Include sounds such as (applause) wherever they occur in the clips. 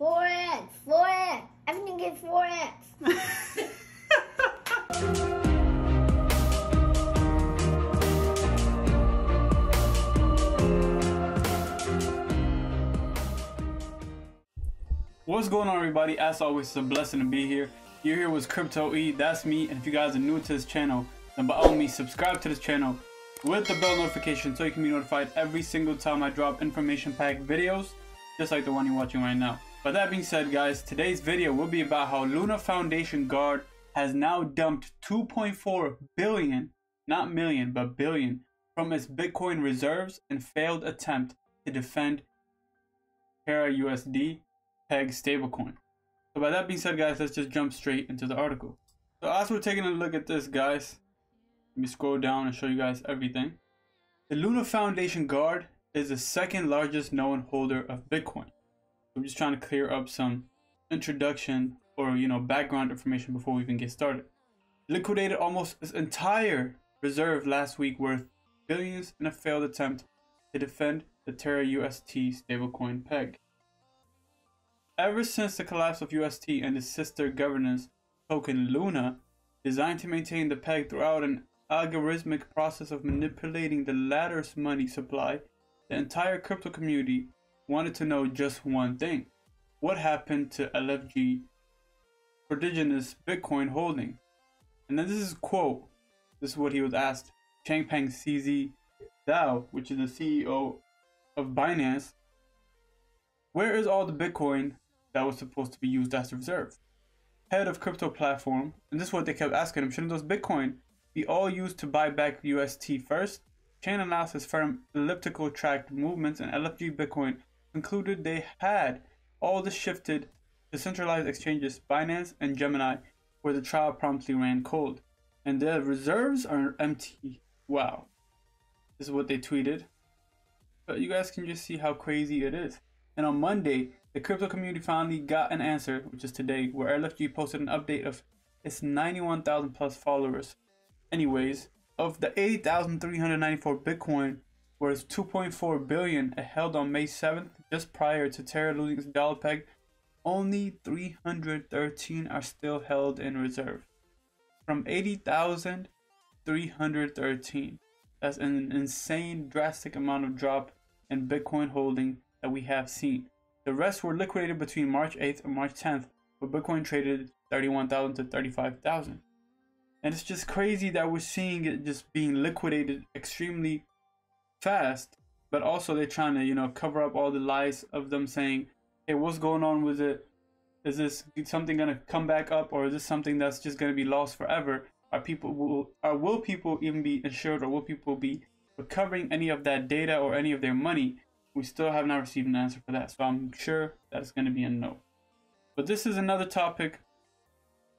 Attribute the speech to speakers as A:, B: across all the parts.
A: 4x, 4x. Everything is 4x.
B: What's going on everybody? As always, it's a blessing to be here. You're here with Crypto E, that's me, and if you guys are new to this channel, then by all means subscribe to this channel with the bell notification so you can be notified every single time I drop information packed videos, just like the one you're watching right now. But that being said guys, today's video will be about how Luna Foundation Guard has now dumped 2.4 billion, not million, but billion, from its Bitcoin reserves and failed attempt to defend Terra USD peg stablecoin. So by that being said, guys, let's just jump straight into the article. So as we're taking a look at this, guys, let me scroll down and show you guys everything. The Luna Foundation Guard is the second largest known holder of Bitcoin. I'm just trying to clear up some introduction or you know background information before we even get started. Liquidated almost its entire reserve last week worth billions in a failed attempt to defend the Terra UST stablecoin peg. Ever since the collapse of UST and its sister governance token Luna, designed to maintain the peg throughout an algorithmic process of manipulating the latter's money supply, the entire crypto community wanted to know just one thing. What happened to LFG prodigious Bitcoin holding? And then this is quote. This is what he was asked. Changpeng CZ Zhao, which is the CEO of Binance, where is all the Bitcoin that was supposed to be used as reserve? Head of crypto platform, and this is what they kept asking him, shouldn't those Bitcoin be all used to buy back UST first? Chain analysis firm Elliptical tracked movements and LFG Bitcoin concluded they had all the shifted to centralized exchanges Binance and Gemini, where the trial promptly ran cold. And their reserves are empty. Wow. This is what they tweeted. But you guys can just see how crazy it is. And on Monday, the crypto community finally got an answer, which is today, where LFG posted an update of its 91,000 plus followers. Anyways, of the 80,394 Bitcoin, worth 2.4 billion held on May 7th, just prior to Terra losing dollar peg, only 313 are still held in reserve. From 80,000, 313. That's an insane, drastic amount of drop in Bitcoin holding that we have seen. The rest were liquidated between March 8th and March 10th, where Bitcoin traded 31,000 to 35,000. And it's just crazy that we're seeing it just being liquidated extremely fast, but also they're trying to, you know, cover up all the lies of them saying, hey, what's going on with it? Is this something gonna come back up, or is this something that's just gonna be lost forever? Are people will are will people even be insured, or will people be recovering any of that data or any of their money? We still have not received an answer for that, so I'm sure that's gonna be a no. But this is another topic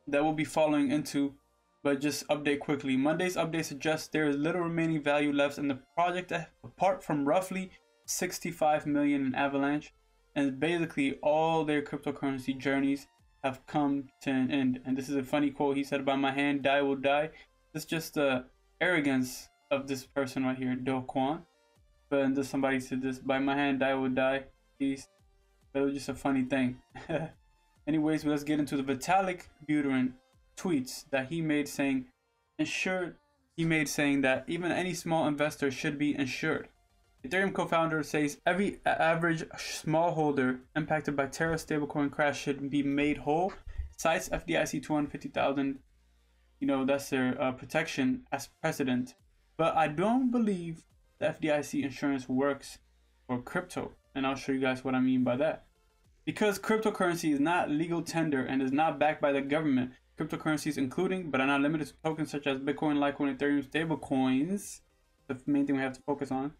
B: that we'll be following into but just update quickly. Monday's update suggests there is little remaining value left in the project apart from roughly 65 million in Avalanche and basically all their cryptocurrency journeys have come to an end. And this is a funny quote he said, by my hand, Dai will die. It's just the arrogance of this person right here, Do Kwon. But then somebody said this, by my hand, Dai will die. Peace. But it was just a funny thing. (laughs) Anyways, let's get into the Vitalik Buterin tweets that he made saying, insured, he made saying that even any small investor should be insured. Ethereum co-founder says every average smallholder impacted by Terra stablecoin crash should be made whole. Cites FDIC 250,000, you know, that's their uh, protection as precedent. But I don't believe the FDIC insurance works for crypto. And I'll show you guys what I mean by that. Because cryptocurrency is not legal tender and is not backed by the government, cryptocurrencies including but are not limited to tokens such as Bitcoin, Litecoin, Ethereum, stablecoins, the main thing we have to focus on,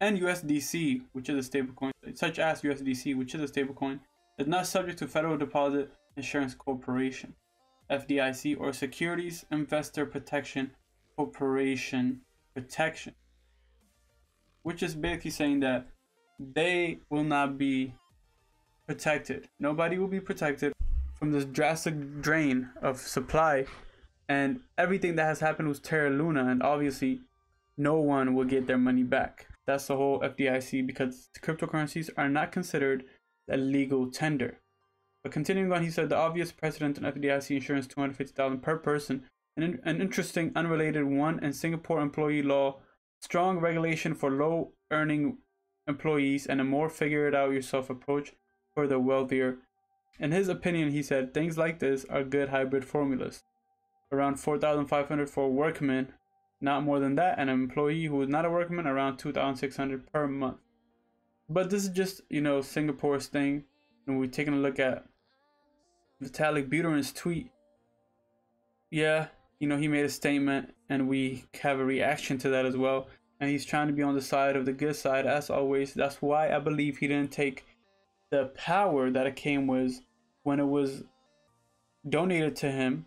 B: and USDC, which is a stablecoin, such as USDC, which is a stablecoin, is not subject to Federal Deposit Insurance Corporation, FDIC, or Securities Investor Protection Corporation protection, which is basically saying that they will not be protected. Nobody will be protected from this drastic drain of supply and everything that has happened with Terra Luna and obviously no one will get their money back. That's the whole FDIC because cryptocurrencies are not considered a legal tender. But continuing on, he said the obvious precedent in FDIC insurance, 250000 per person, an, an interesting unrelated one in Singapore employee law, strong regulation for low earning employees, and a more figure it out yourself approach for the wealthier. In his opinion, he said things like this are good hybrid formulas. Around 4500 for a workman, not more than that, and an employee who is not a workman around 2600 per month. But this is just, you know, Singapore's thing. And we're taking a look at Vitalik Buterin's tweet. Yeah, you know, he made a statement and we have a reaction to that as well. And he's trying to be on the side of the good side as always. That's why I believe he didn't take the power that it came with when it was donated to him.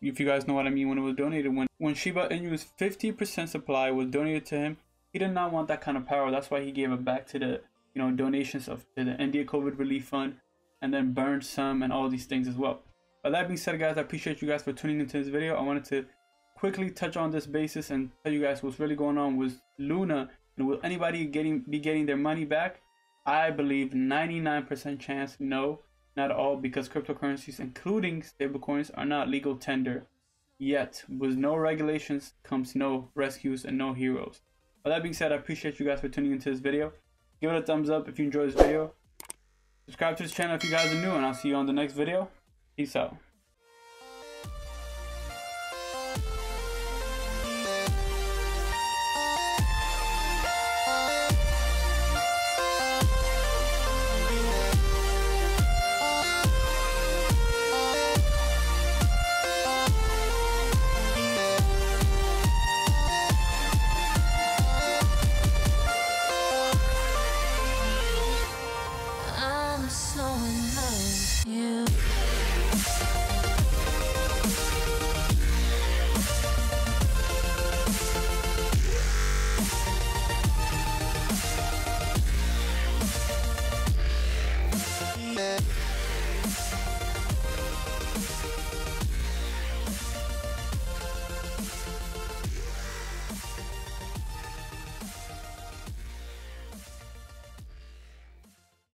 B: If you guys know what I mean, when it was donated, when when Shiba Inu's 50% supply was donated to him, he did not want that kind of power. That's why he gave it back to the you know donations of to the India COVID Relief Fund, and then burned some and all these things as well. But that being said, guys, I appreciate you guys for tuning into this video. I wanted to quickly touch on this basis and tell you guys what's really going on with Luna and will anybody getting be getting their money back? I believe 99% chance no, not all because cryptocurrencies including stablecoins are not legal tender yet. With no regulations comes no rescues and no heroes. But that being said, I appreciate you guys for tuning into this video. Give it a thumbs up if you enjoyed this video. Subscribe to this channel if you guys are new and I'll see you on the next video. Peace out.
C: Yeah.